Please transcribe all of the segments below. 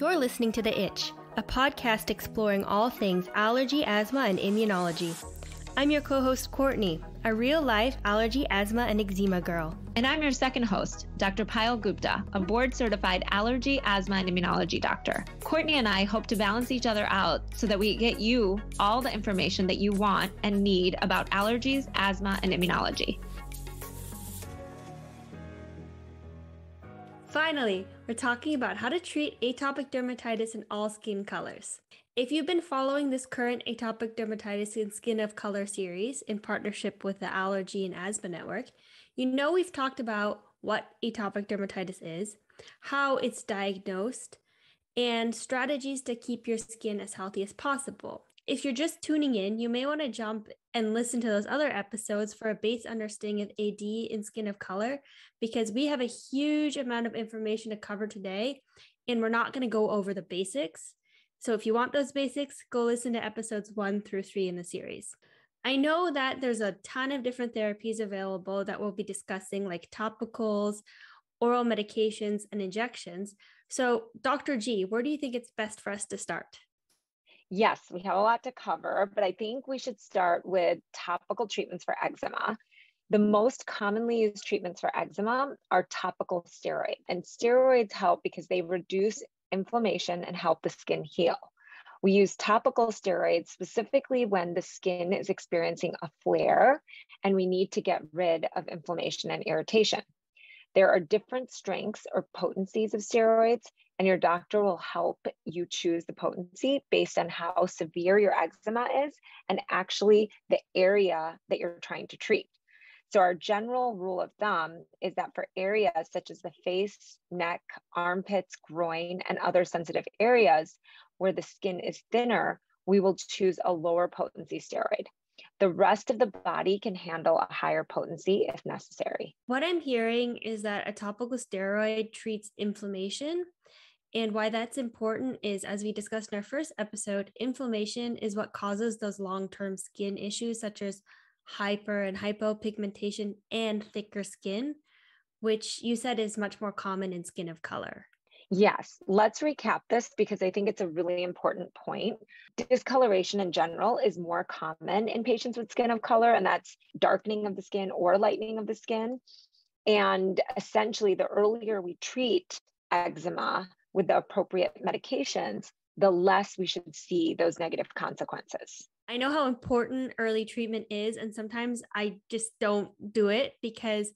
You're listening to The Itch, a podcast exploring all things allergy, asthma, and immunology. I'm your co host, Kortney, a real life allergy, asthma, and eczema girl. And I'm your second host, Dr. Payal Gupta, a board certified allergy, asthma, and immunology doctor. Kortney and I hope to balance each other out so that we get you all the information that you want and need about allergies, asthma, and immunology. Finally, we're talking about how to treat atopic dermatitis in all skin colors. If you've been following this current Atopic Dermatitis in Skin of Color series in partnership with the Allergy and Asthma Network, you know we've talked about what atopic dermatitis is, how it's diagnosed, and strategies to keep your skin as healthy as possible. If you're just tuning in, you may want to jump and listen to those other episodes for a base understanding of AD in Skin of Color, because we have a huge amount of information to cover today, and we're not going to go over the basics. So if you want those basics, go listen to episodes one through three in the series. I know that there's a ton of different therapies available that we'll be discussing, like topicals, oral medications, and injections. So, Dr. G, where do you think it's best for us to start? Yes, we have a lot to cover, but I think we should start with topical treatments for eczema. The most commonly used treatments for eczema are topical steroids, and steroids help because they reduce inflammation and help the skin heal. We use topical steroids specifically when the skin is experiencing a flare and we need to get rid of inflammation and irritation. There are different strengths or potencies of steroids, and your doctor will help you choose the potency based on how severe your eczema is and actually the area that you're trying to treat. So, our general rule of thumb is that for areas such as the face, neck, armpits, groin, and other sensitive areas where the skin is thinner, we will choose a lower potency steroid. The rest of the body can handle a higher potency if necessary. What I'm hearing is that a topical steroid treats inflammation. And why that's important is, as we discussed in our first episode, inflammation is what causes those long term skin issues, such as hyper and hypopigmentation and thicker skin, which you said is much more common in skin of color. Yes, let's recap this because I think it's a really important point. Discoloration in general is more common in patients with skin of color, and that's darkening of the skin or lightening of the skin. And essentially, the earlier we treat eczema with the appropriate medications, the less we should see those negative consequences. I know how important early treatment is, and sometimes I just don't do it because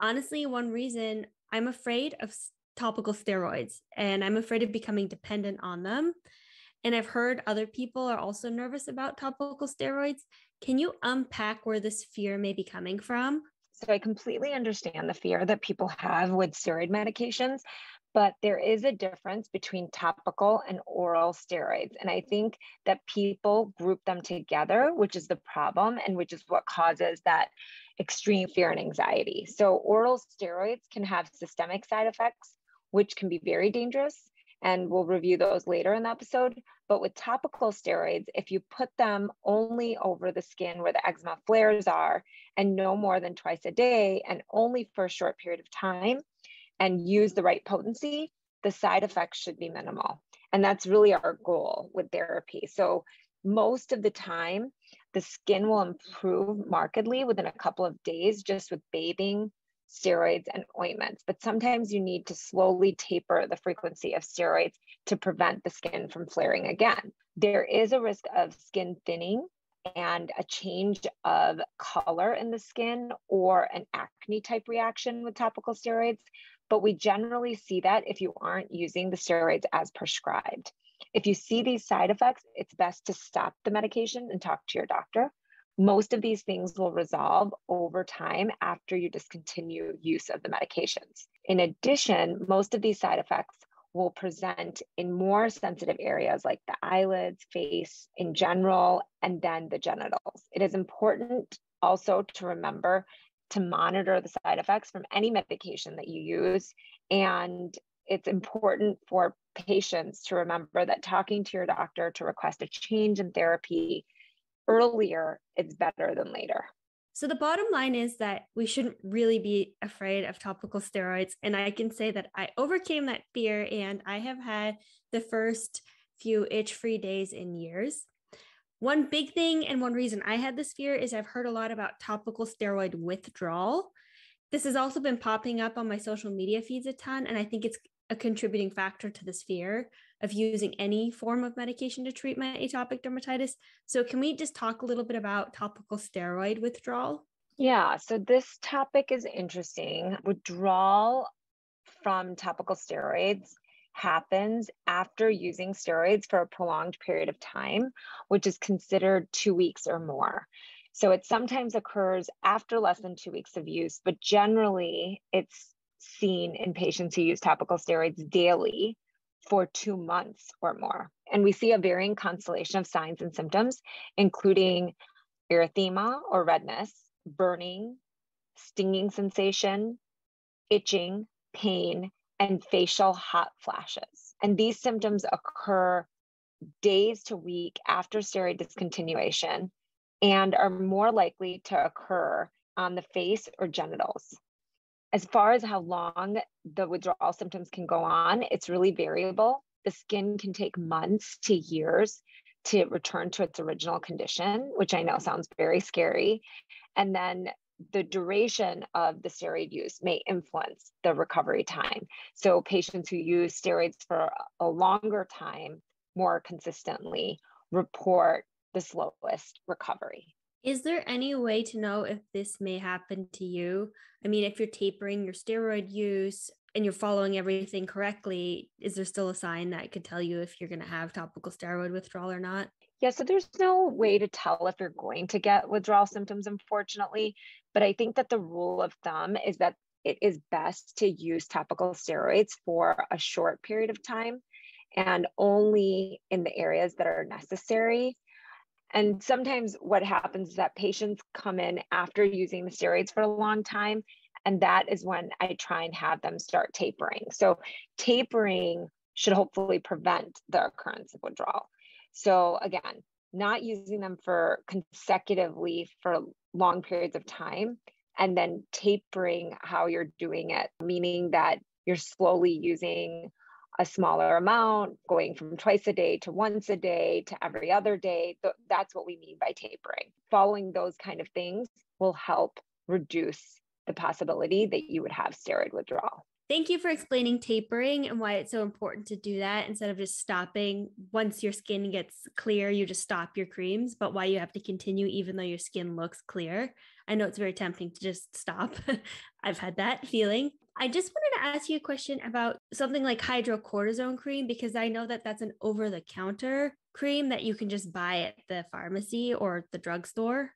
honestly, one reason I'm afraid of topical steroids and I'm afraid of becoming dependent on them. And I've heard other people are also nervous about topical steroids. Can you unpack where this fear may be coming from? So I completely understand the fear that people have with steroid medications, but there is a difference between topical and oral steroids. And I think that people group them together, which is the problem and which is what causes that extreme fear and anxiety. So, oral steroids can have systemic side effects, which can be very dangerous. And we'll review those later in the episode. But with topical steroids, if you put them only over the skin where the eczema flares are and no more than twice a day and only for a short period of time, and use the right potency, the side effects should be minimal. And that's really our goal with therapy. So, most of the time, the skin will improve markedly within a couple of days just with bathing, steroids, and ointments. But sometimes you need to slowly taper the frequency of steroids to prevent the skin from flaring again. There is a risk of skin thinning and a change of color in the skin or an acne type reaction with topical steroids, but we generally see that if you aren't using the steroids as prescribed. If you see these side effects, it's best to stop the medication and talk to your doctor. Most of these things will resolve over time after you discontinue use of the medications. In addition, most of these side effects will present in more sensitive areas like the eyelids, face in general, and then the genitals. It is important also to remember to monitor the side effects from any medication that you use. And it's important for patients to remember that talking to your doctor to request a change in therapy earlier is better than later. So, the bottom line is that we shouldn't really be afraid of topical steroids. And I can say that I overcame that fear and I have had the first few itch free days in years. One big thing and one reason I had this fear is I've heard a lot about topical steroid withdrawal. This has also been popping up on my social media feeds a ton, and I think it's a contributing factor to this fear of using any form of medication to treat my atopic dermatitis. So, can we just talk a little bit about topical steroid withdrawal? Yeah, so this topic is interesting. Withdrawal from topical steroids happens after using steroids for a prolonged period of time, which is considered two weeks or more. So it sometimes occurs after less than two weeks of use, but generally it's seen in patients who use topical steroids daily for two months or more. And we see a varying constellation of signs and symptoms, including erythema or redness, burning, stinging sensation, itching, pain, and facial hot flashes. And these symptoms occur days to week after steroid discontinuation and are more likely to occur on the face or genitals. As far as how long the withdrawal symptoms can go on, it's really variable. The skin can take months to years to return to its original condition, which I know sounds very scary. And then the duration of the steroid use may influence the recovery time. So, patients who use steroids for a longer time more consistently report the slowest recovery. Is there any way to know if this may happen to you? I mean, if you're tapering your steroid use and you're following everything correctly, is there still a sign that could tell you if you're going to have topical steroid withdrawal or not? Yeah, so there's no way to tell if you're going to get withdrawal symptoms, unfortunately. But I think that the rule of thumb is that it is best to use topical steroids for a short period of time and only in the areas that are necessary. And sometimes what happens is that patients come in after using the steroids for a long time. And that is when I try and have them start tapering. So, tapering should hopefully prevent the occurrence of withdrawal. So again, not using them for consecutively for long periods of time and then tapering how you're doing it, meaning that you're slowly using a smaller amount, going from twice a day to once a day to every other day. That's what we mean by tapering. Following those kind of things will help reduce the possibility that you would have steroid withdrawal. Thank you for explaining tapering and why it's so important to do that instead of just stopping. Once your skin gets clear, you just stop your creams, but why you have to continue even though your skin looks clear. I know it's very tempting to just stop. I've had that feeling. I just wanted to ask you a question about something like hydrocortisone cream because I know that that's an over the counter cream that you can just buy at the pharmacy or the drugstore.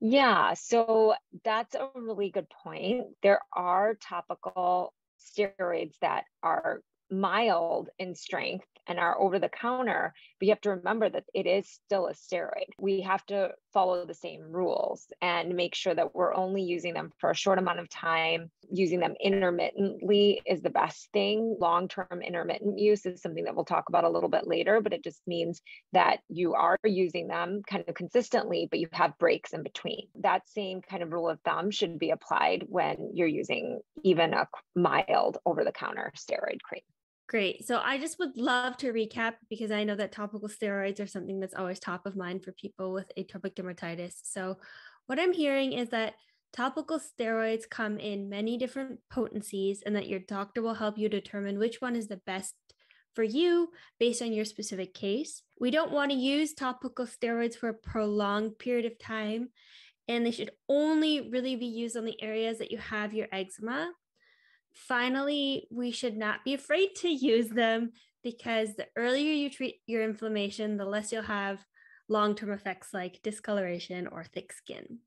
Yeah, so that's a really good point. There are topical steroids that are mild in strength and are over the counter, but you have to remember that it is still a steroid. We have to follow the same rules and make sure that we're only using them for a short amount of time. Using them intermittently is the best thing. Long term intermittent use is something that we'll talk about a little bit later, but it just means that you are using them kind of consistently, but you have breaks in between. That same kind of rule of thumb should be applied when you're using even a mild over the counter steroid cream. Great. So I just would love to recap because I know that topical steroids are something that's always top of mind for people with atopic dermatitis. So what I'm hearing is that topical steroids come in many different potencies and that your doctor will help you determine which one is the best for you based on your specific case. We don't want to use topical steroids for a prolonged period of time and they should only really be used on the areas that you have your eczema Finally, we should not be afraid to use them because the earlier you treat your inflammation, the less you'll have long term effects like discoloration or thick skin.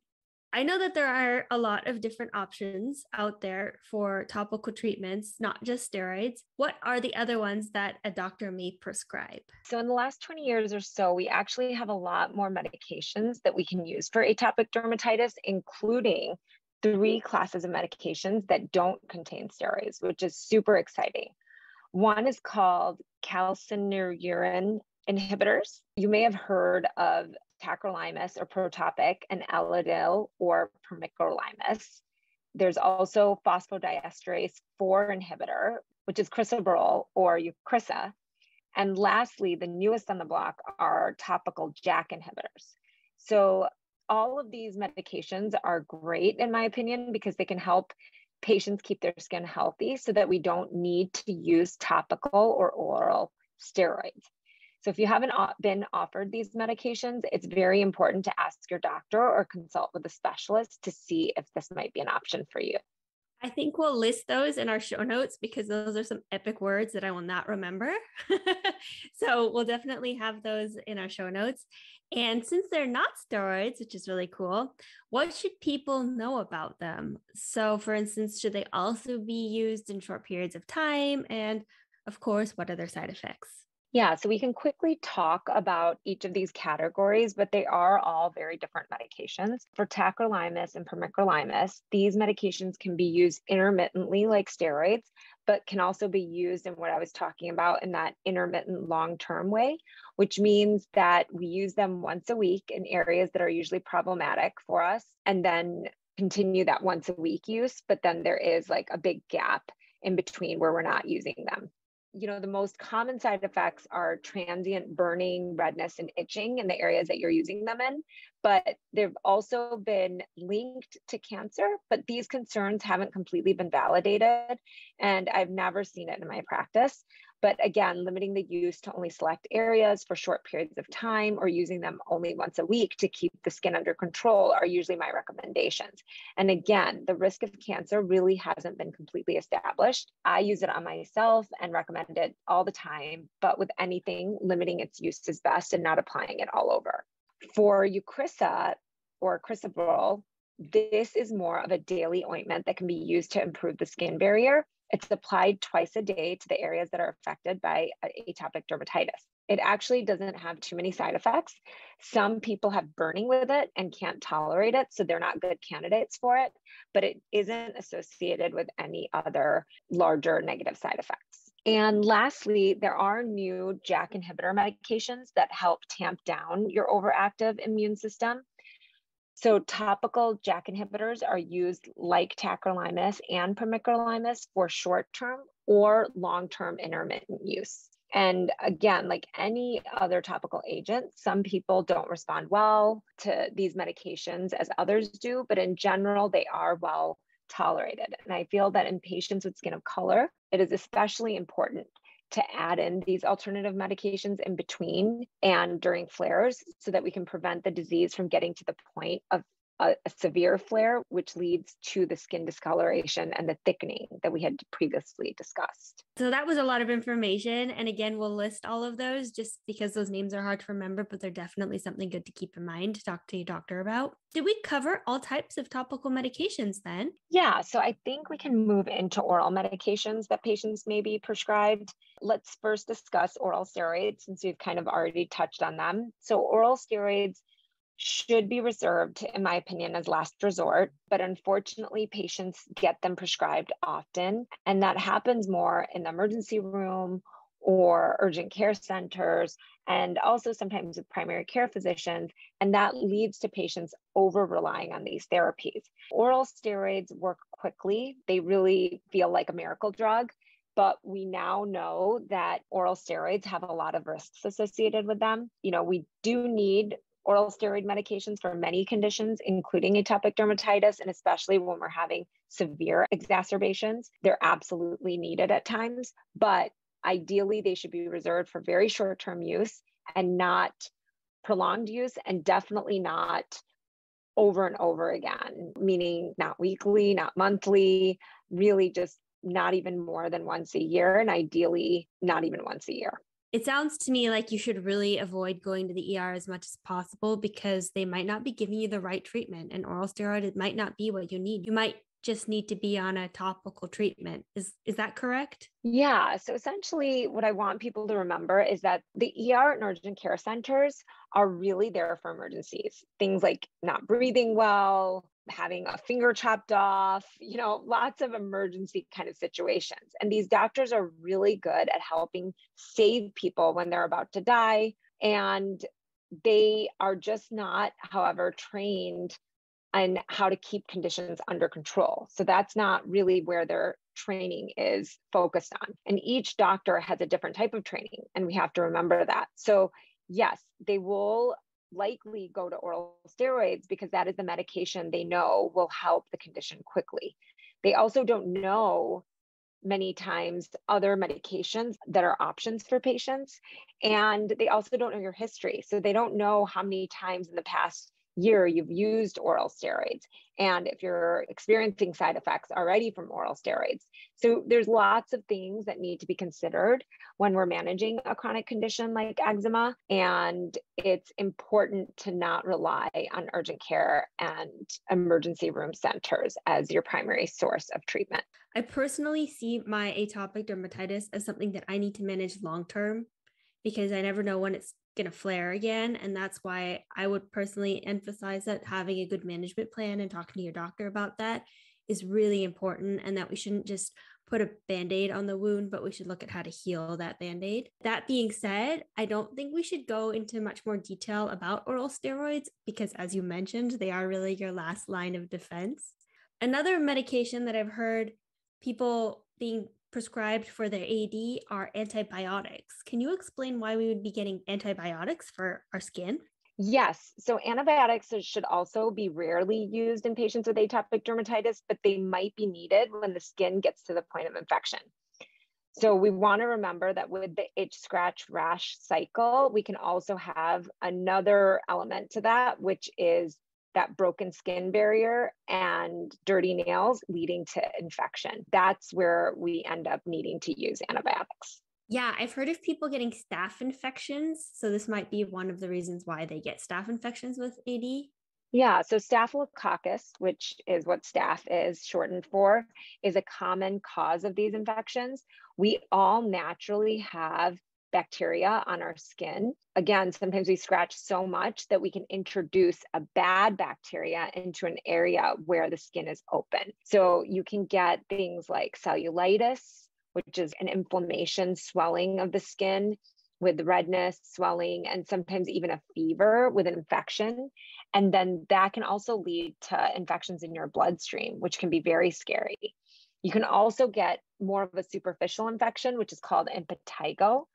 I know that there are a lot of different options out there for topical treatments, not just steroids. What are the other ones that a doctor may prescribe? So, in the last 20 years or so, we actually have a lot more medications that we can use for atopic dermatitis, including three classes of medications that don't contain steroids, which is super exciting. One is called calcineurin inhibitors. You may have heard of tacrolimus or Protopic and Elidel or pimecrolimus. There's also phosphodiesterase 4 inhibitor, which is crisaborole or Eucrisa. And lastly, the newest on the block are topical JAK inhibitors. So all of these medications are great, in my opinion, because they can help patients keep their skin healthy so that we don't need to use topical or oral steroids. So if you haven't been offered these medications, it's very important to ask your doctor or consult with a specialist to see if this might be an option for you. I think we'll list those in our show notes because those are some epic words that I will not remember. so we'll definitely have those in our show notes. And since they're not steroids, which is really cool, what should people know about them? So, for instance, should they also be used in short periods of time? And of course, what are their side effects? Yeah, so we can quickly talk about each of these categories, but they are all very different medications. For tacrolimus and pimecrolimus, these medications can be used intermittently like steroids, but can also be used in what I was talking about in that intermittent long term way, which means that we use them once a week in areas that are usually problematic for us, and then continue that once a week use. But then there is like a big gap in between where we're not using them you know, the most common side effects are transient burning, redness, and itching in the areas that you're using them in. But they've also been linked to cancer, but these concerns haven't completely been validated. And I've never seen it in my practice. But again, limiting the use to only select areas for short periods of time or using them only once a week to keep the skin under control are usually my recommendations. And again, the risk of cancer really hasn't been completely established. I use it on myself and recommend it all the time, but with anything, limiting its use is best and not applying it all over. For Eucrisa or crisaborole, this is more of a daily ointment that can be used to improve the skin barrier it's applied twice a day to the areas that are affected by atopic dermatitis. It actually doesn't have too many side effects. Some people have burning with it and can't tolerate it, so they're not good candidates for it, but it isn't associated with any other larger negative side effects. And lastly, there are new JAK inhibitor medications that help tamp down your overactive immune system. So topical JAK inhibitors are used like tacrolimus and pimecrolimus for short-term or long-term intermittent use. And again, like any other topical agent, some people don't respond well to these medications as others do, but in general, they are well tolerated. And I feel that in patients with skin of color, it is especially important to add in these alternative medications in between and during flares so that we can prevent the disease from getting to the point of a, a, severe flare, which leads to the skin discoloration and the thickening that we had previously discussed. So that was a lot of information. And again, we'll list all of those just because those names are hard to remember, but they're definitely something good to keep in mind to talk to your doctor about. Did we cover all types of topical medications then? Yeah, so I think we can move into oral medications that patients may be prescribed. Let's first discuss oral steroids since we've kind of already touched on them. So, oral steroids should be reserved, in my opinion, as last resort. But unfortunately, patients get them prescribed often, and that happens more in the emergency room or urgent care centers, and also sometimes with primary care physicians. And that leads to patients over relying on these therapies. Oral steroids work quickly, they really feel like a miracle drug. But we now know that oral steroids have a lot of risks associated with them. You know, we do need oral steroid medications for many conditions, including atopic dermatitis, and especially when we're having severe exacerbations. They're absolutely needed at times, but ideally, they should be reserved for very short term use and not prolonged use, and definitely not over and over again, meaning not weekly, not monthly, really just not even more than once a year, and ideally, not even once a year it sounds to me like you should really avoid going to the ER as much as possible because they might not be giving you the right treatment. And oral steroid it might not be what you need. You might just need to be on a topical treatment. Is is that correct? Yeah. So essentially what I want people to remember is that the ER and urgent care centers are really there for emergencies. Things like not breathing well, having a finger chopped off, you know, lots of emergency kind of situations. And these doctors are really good at helping save people when they're about to die. And they are just not, however, trained on how to keep conditions under control. So that's not really where their training is focused on. And each doctor has a different type of training, and we have to remember that. So, yes, they will likely go to oral steroids because that is the medication they know will help the condition quickly. They also don't know many times other medications that are options for patients. And they also don't know your history. So they don't know how many times in the past year you've used oral steroids and if you're experiencing side effects already from oral steroids. So there's lots of things that need to be considered when we're managing a chronic condition like eczema. And it's important to not rely on urgent care and emergency room centers as your primary source of treatment. I personally see my atopic dermatitis as something that I need to manage long term because I never know when it's going to flare again. And that's why I would personally emphasize that having a good management plan and talking to your doctor about that is really important and that we shouldn't just put a band aid on the wound, but we should look at how to heal that band aid. That being said, I don't think we should go into much more detail about oral steroids because, as you mentioned, they are really your last line of defense. Another medication that I've heard people being prescribed for their AD are antibiotics. Can you explain why we would be getting antibiotics for our skin? Yes. So antibiotics should also be rarely used in patients with atopic dermatitis, but they might be needed when the skin gets to the point of infection. So we want to remember that with the itch, scratch, rash cycle, we can also have another element to that, which is that broken skin barrier and dirty nails leading to infection. That's where we end up needing to use antibiotics. Yeah, I've heard of people getting staph infections. So this might be one of the reasons why they get staph infections with AD. Yeah, so staphylococcus, which is what staph is shortened for, is a common cause of these infections. We all naturally have bacteria on our skin. Again, sometimes we scratch so much that we can introduce a bad bacteria into an area where the skin is open. So you can get things like cellulitis, which is an inflammation, swelling of the skin with redness, swelling, and sometimes even a fever with an infection. And then that can also lead to infections in your bloodstream, which can be very scary. You can also get more of a superficial infection, which is called impetigo,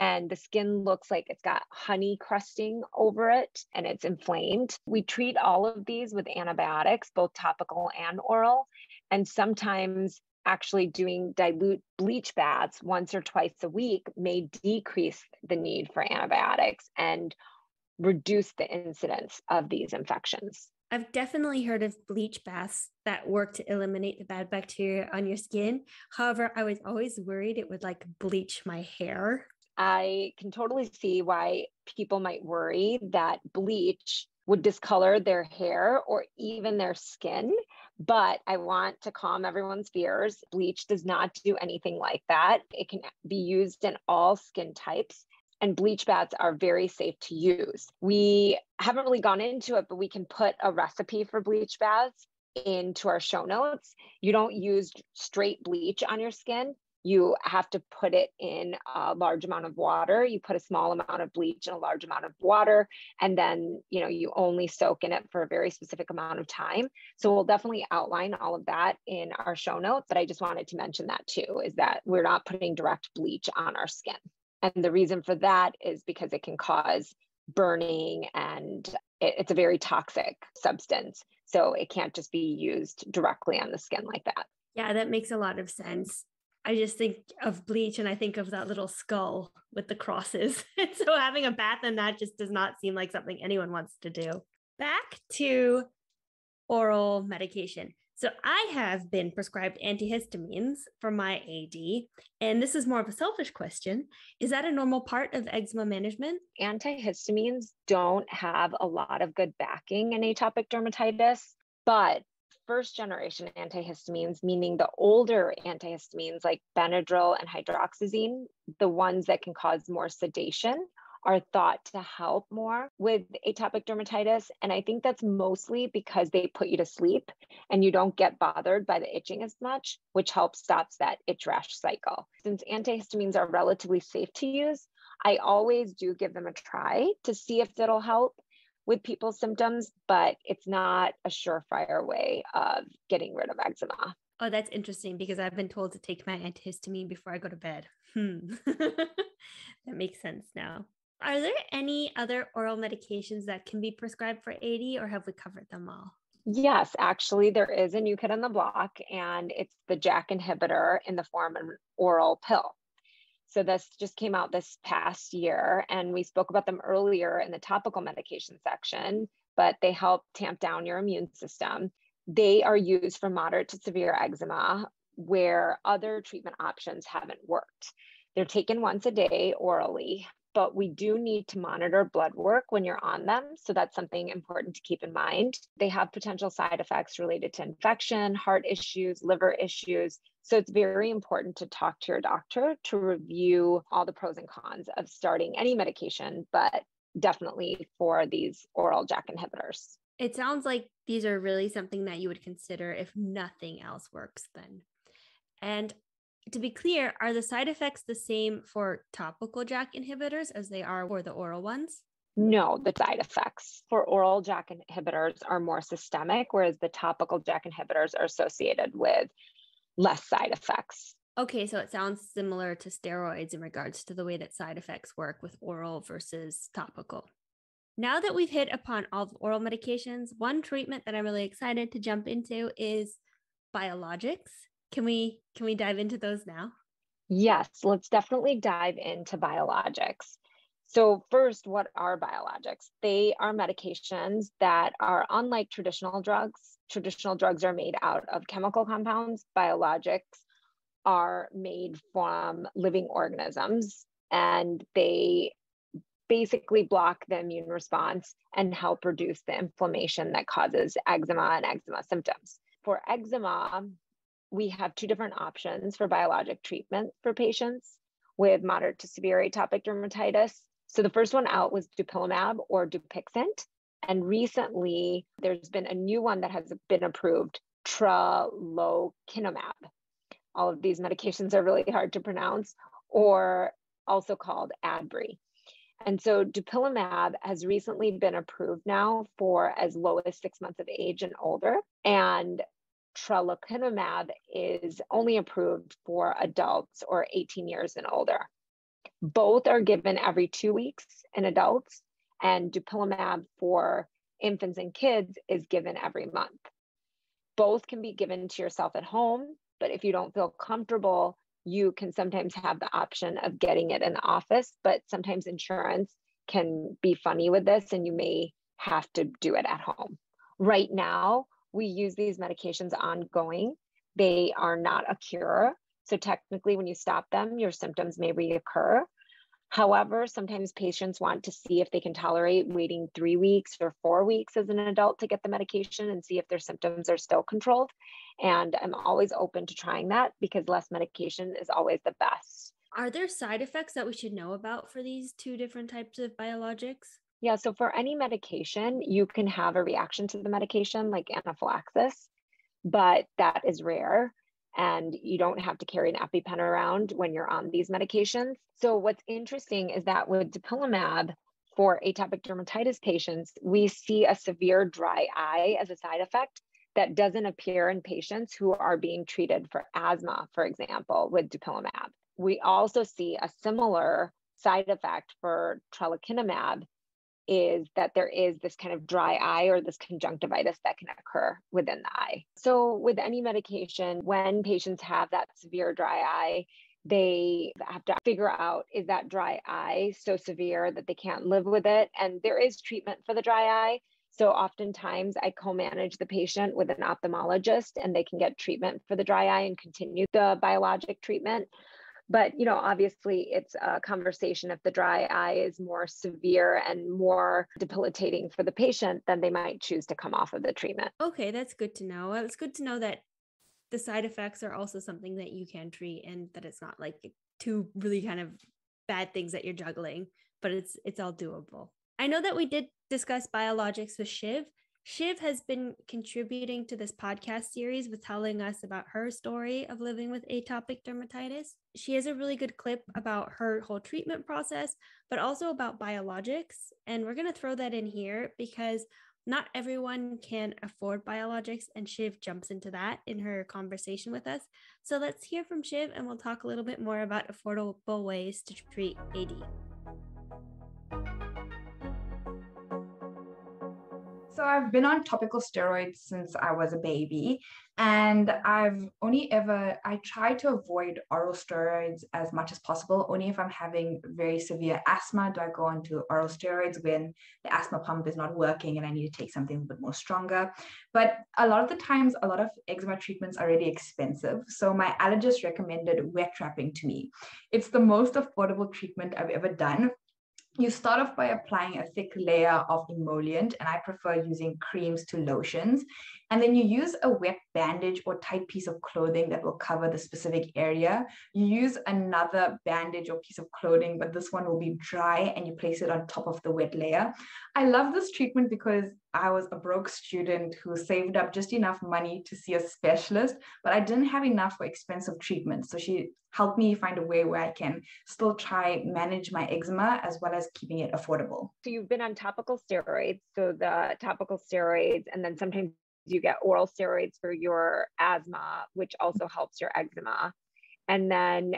and the skin looks like it's got honey crusting over it and it's inflamed. We treat all of these with antibiotics, both topical and oral. And sometimes actually doing dilute bleach baths once or twice a week may decrease the need for antibiotics and reduce the incidence of these infections. I've definitely heard of bleach baths that work to eliminate the bad bacteria on your skin. However, I was always worried it would like bleach my hair. I can totally see why people might worry that bleach would discolor their hair or even their skin. But I want to calm everyone's fears. Bleach does not do anything like that. It can be used in all skin types and bleach baths are very safe to use. We haven't really gone into it, but we can put a recipe for bleach baths into our show notes. You don't use straight bleach on your skin you have to put it in a large amount of water you put a small amount of bleach in a large amount of water and then you know you only soak in it for a very specific amount of time. So we'll definitely outline all of that in our show notes but i just wanted to mention that too is that we're not putting direct bleach on our skin. And the reason for that is because it can cause burning and it, it's a very toxic substance. So it can't just be used directly on the skin like that. Yeah, that makes a lot of sense. I just think of bleach and I think of that little skull with the crosses. so having a bath in that just does not seem like something anyone wants to do. Back to oral medication. So I have been prescribed antihistamines for my AD, and this is more of a selfish question. Is that a normal part of eczema management? Antihistamines don't have a lot of good backing in atopic dermatitis, but first generation antihistamines, meaning the older antihistamines like Benadryl and hydroxyzine, the ones that can cause more sedation, are thought to help more with atopic dermatitis. And I think that's mostly because they put you to sleep and you don't get bothered by the itching as much, which helps stops that itch rash cycle. Since antihistamines are relatively safe to use, I always do give them a try to see if it'll help with people's symptoms, but it's not a surefire way of getting rid of eczema. Oh, that's interesting because I've been told to take my antihistamine before I go to bed. Hmm. that makes sense now. Are there any other oral medications that can be prescribed for AD or have we covered them all? Yes, actually, there is a new kid on the block, and it's the JAK inhibitor in the form of an oral pill. So, this just came out this past year, and we spoke about them earlier in the topical medication section, but they help tamp down your immune system. They are used for moderate to severe eczema where other treatment options haven't worked. They're taken once a day orally, but we do need to monitor blood work when you're on them. So that's something important to keep in mind. They have potential side effects related to infection, heart issues, liver issues. So it's very important to talk to your doctor to review all the pros and cons of starting any medication, but definitely for these oral JAK inhibitors. It sounds like these are really something that you would consider if nothing else works then. And to be clear, are the side effects the same for topical JAK inhibitors as they are for the oral ones? No, the side effects for oral JAK inhibitors are more systemic, whereas the topical JAK inhibitors are associated with less side effects. Okay, so it sounds similar to steroids in regards to the way that side effects work with oral versus topical. Now that we've hit upon all the oral medications, one treatment that I'm really excited to jump into is biologics. Can we can we dive into those now? Yes, let's definitely dive into biologics. So, first, what are biologics? They are medications that are unlike traditional drugs. Traditional drugs are made out of chemical compounds. Biologics are made from living organisms and they basically block the immune response and help reduce the inflammation that causes eczema and eczema symptoms. For eczema, we have two different options for biologic treatment for patients with moderate to severe atopic dermatitis. So the first one out was dupilumab or Dupixent. And recently, there's been a new one that has been approved, tralokinumab. All of these medications are really hard to pronounce, or also called Adbry. And so dupilumab has recently been approved now for as low as six months of age and older. And tralokinumab is only approved for adults or 18 years and older. Both are given every two weeks in adults, and dupilumab for infants and kids is given every month. Both can be given to yourself at home, but if you don't feel comfortable, you can sometimes have the option of getting it in the office, but sometimes insurance can be funny with this and you may have to do it at home. Right now, we use these medications ongoing. They are not a cure. So, technically, when you stop them, your symptoms may reoccur. However, sometimes patients want to see if they can tolerate waiting three weeks or four weeks as an adult to get the medication and see if their symptoms are still controlled. And I'm always open to trying that because less medication is always the best. Are there side effects that we should know about for these two different types of biologics? Yeah, so for any medication, you can have a reaction to the medication like anaphylaxis, but that is rare and you don't have to carry an EpiPen around when you're on these medications. So what's interesting is that with dupilumab for atopic dermatitis patients, we see a severe dry eye as a side effect that doesn't appear in patients who are being treated for asthma, for example, with dupilumab. We also see a similar side effect for tralokinumab is that there is this kind of dry eye or this conjunctivitis that can occur within the eye. So, with any medication, when patients have that severe dry eye, they have to figure out is that dry eye so severe that they can't live with it? And there is treatment for the dry eye. So, oftentimes I co manage the patient with an ophthalmologist and they can get treatment for the dry eye and continue the biologic treatment but you know obviously it's a conversation if the dry eye is more severe and more debilitating for the patient then they might choose to come off of the treatment. Okay that's good to know. It's good to know that the side effects are also something that you can treat and that it's not like two really kind of bad things that you're juggling but it's it's all doable. I know that we did discuss biologics with shiv Shiv has been contributing to this podcast series with telling us about her story of living with atopic dermatitis. She has a really good clip about her whole treatment process, but also about biologics. And we're going to throw that in here because not everyone can afford biologics, and Shiv jumps into that in her conversation with us. So let's hear from Shiv, and we'll talk a little bit more about affordable ways to treat AD. So I've been on topical steroids since I was a baby, and I've only ever I try to avoid oral steroids as much as possible. Only if I'm having very severe asthma do I go on to oral steroids when the asthma pump is not working and I need to take something a bit more stronger. But a lot of the times, a lot of eczema treatments are really expensive. So my allergist recommended wet wrapping to me. It's the most affordable treatment I've ever done you start off by applying a thick layer of emollient, and I prefer using creams to lotions. And then you use a wet bandage or tight piece of clothing that will cover the specific area. You use another bandage or piece of clothing, but this one will be dry and you place it on top of the wet layer. I love this treatment because I was a broke student who saved up just enough money to see a specialist, but I didn't have enough for expensive treatment. So she helped me find a way where I can still try manage my eczema as well as keeping it affordable. So you've been on topical steroids. So the topical steroids, and then sometimes you get oral steroids for your asthma, which also helps your eczema. And then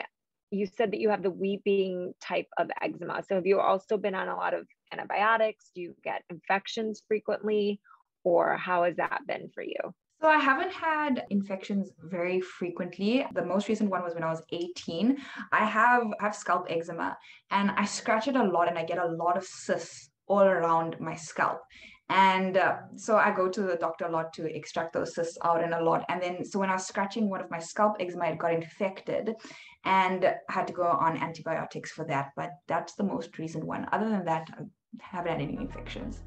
you said that you have the weeping type of eczema. So have you also been on a lot of antibiotics? Do you get infections frequently? Or how has that been for you? So I haven't had infections very frequently. The most recent one was when I was 18. I have I have scalp eczema and I scratch it a lot and I get a lot of cysts all around my scalp. And uh, so I go to the doctor a lot to extract those cysts out and a lot. And then, so when I was scratching one of my scalp eczema, it got infected and had to go on antibiotics for that. But that's the most recent one. Other than that, I haven't had any infections.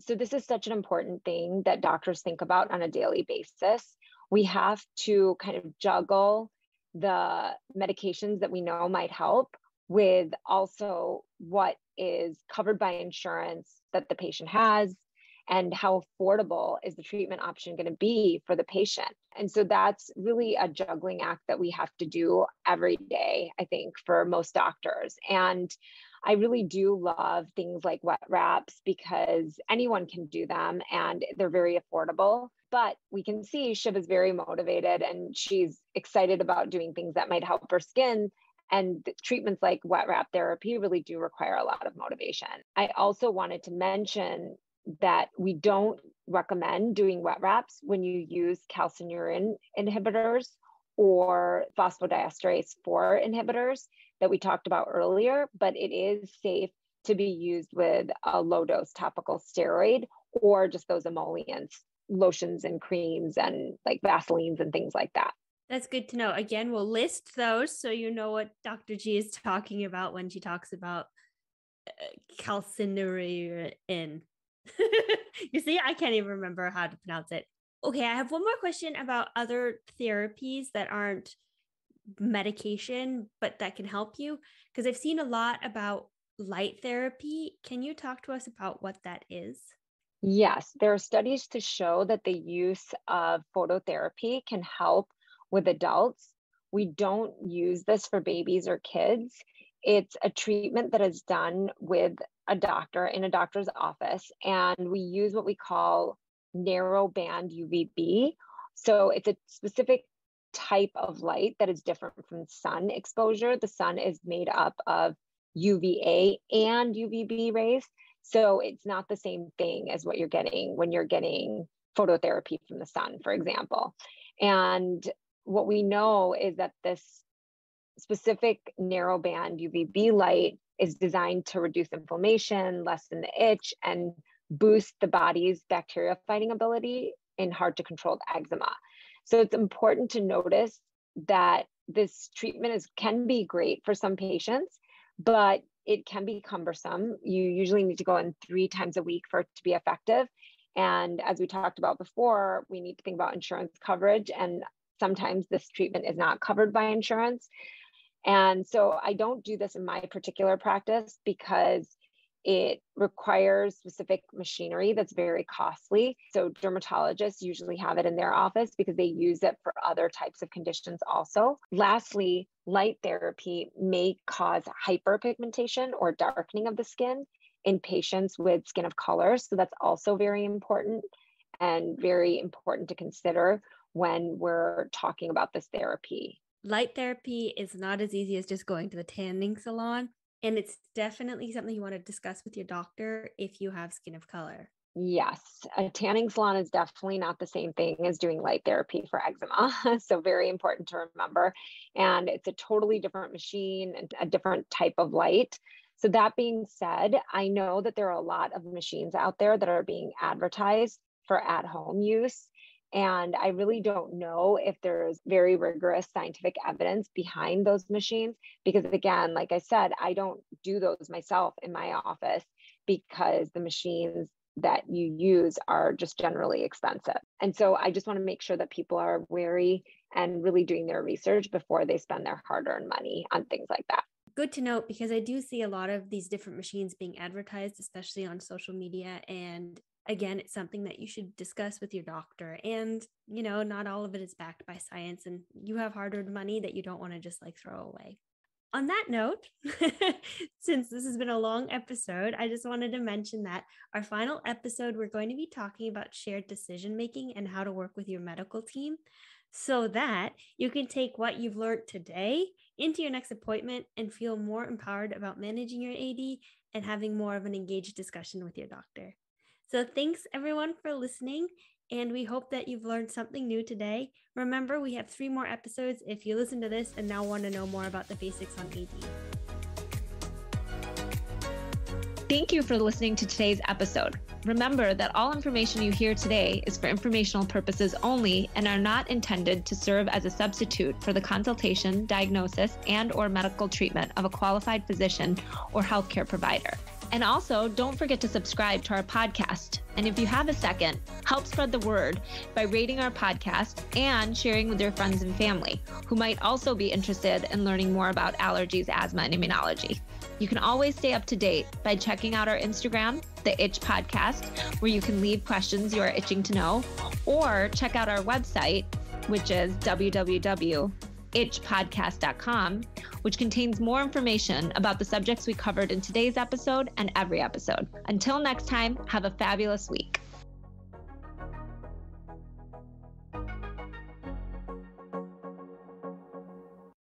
So, this is such an important thing that doctors think about on a daily basis. We have to kind of juggle the medications that we know might help with also what is covered by insurance that the patient has and how affordable is the treatment option going to be for the patient. And so that's really a juggling act that we have to do every day i think for most doctors. And i really do love things like wet wraps because anyone can do them and they're very affordable. But we can see shiv is very motivated and she's excited about doing things that might help her skin and treatments like wet wrap therapy really do require a lot of motivation. I also wanted to mention that we don't recommend doing wet wraps when you use calcineurin inhibitors or phosphodiesterase 4 inhibitors that we talked about earlier, but it is safe to be used with a low dose topical steroid or just those emollients, lotions and creams and like Vaselines and things like that. That's good to know. Again, we'll list those so you know what Dr. G is talking about when she talks about uh, calcineurin. you see, I can't even remember how to pronounce it. Okay, I have one more question about other therapies that aren't medication, but that can help you. Because I've seen a lot about light therapy. Can you talk to us about what that is? Yes, there are studies to show that the use of phototherapy can help with adults. We don't use this for babies or kids. It's a treatment that is done with a doctor in a doctor's office, and we use what we call narrow band UVB. So it's a specific type of light that is different from sun exposure. The sun is made up of UVA and UVB rays. So it's not the same thing as what you're getting when you're getting phototherapy from the sun, for example. And what we know is that this specific narrowband UVB light is designed to reduce inflammation, lessen the itch, and boost the body's bacteria fighting ability in hard to control eczema. So it's important to notice that this treatment is can be great for some patients, but it can be cumbersome. You usually need to go in three times a week for it to be effective. And as we talked about before, we need to think about insurance coverage. And sometimes this treatment is not covered by insurance. And so I don't do this in my particular practice because it requires specific machinery that's very costly. So dermatologists usually have it in their office because they use it for other types of conditions also. Lastly, light therapy may cause hyperpigmentation or darkening of the skin in patients with skin of color. So that's also very important and very important to consider when we're talking about this therapy. Light therapy is not as easy as just going to the tanning salon. And it's definitely something you want to discuss with your doctor if you have skin of color. Yes, a tanning salon is definitely not the same thing as doing light therapy for eczema. so, very important to remember. And it's a totally different machine and a different type of light. So, that being said, I know that there are a lot of machines out there that are being advertised for at home use. And I really don't know if there's very rigorous scientific evidence behind those machines. Because again, like I said, I don't do those myself in my office because the machines that you use are just generally expensive. And so I just want to make sure that people are wary and really doing their research before they spend their hard earned money on things like that. Good to note because I do see a lot of these different machines being advertised, especially on social media. And again it's something that you should discuss with your doctor and you know not all of it is backed by science and you have hard-earned money that you don't want to just like throw away on that note since this has been a long episode i just wanted to mention that our final episode we're going to be talking about shared decision making and how to work with your medical team so that you can take what you've learned today into your next appointment and feel more empowered about managing your AD and having more of an engaged discussion with your doctor. So thanks everyone for listening. And we hope that you've learned something new today. Remember, we have three more episodes if you listen to this and now want to know more about the basics on AD. Thank you for listening to today's episode. Remember that all information you hear today is for informational purposes only and are not intended to serve as a substitute for the consultation, diagnosis, and or medical treatment of a qualified physician or healthcare provider. And also, don't forget to subscribe to our podcast. And if you have a second, help spread the word by rating our podcast and sharing with your friends and family who might also be interested in learning more about allergies, asthma, and immunology. You can always stay up to date by checking out our Instagram, the Itch Podcast, where you can leave questions you are itching to know, or check out our website, which is www itchpodcast.com, which contains more information about the subjects we covered in today's episode and every episode. Until next time, have a fabulous week.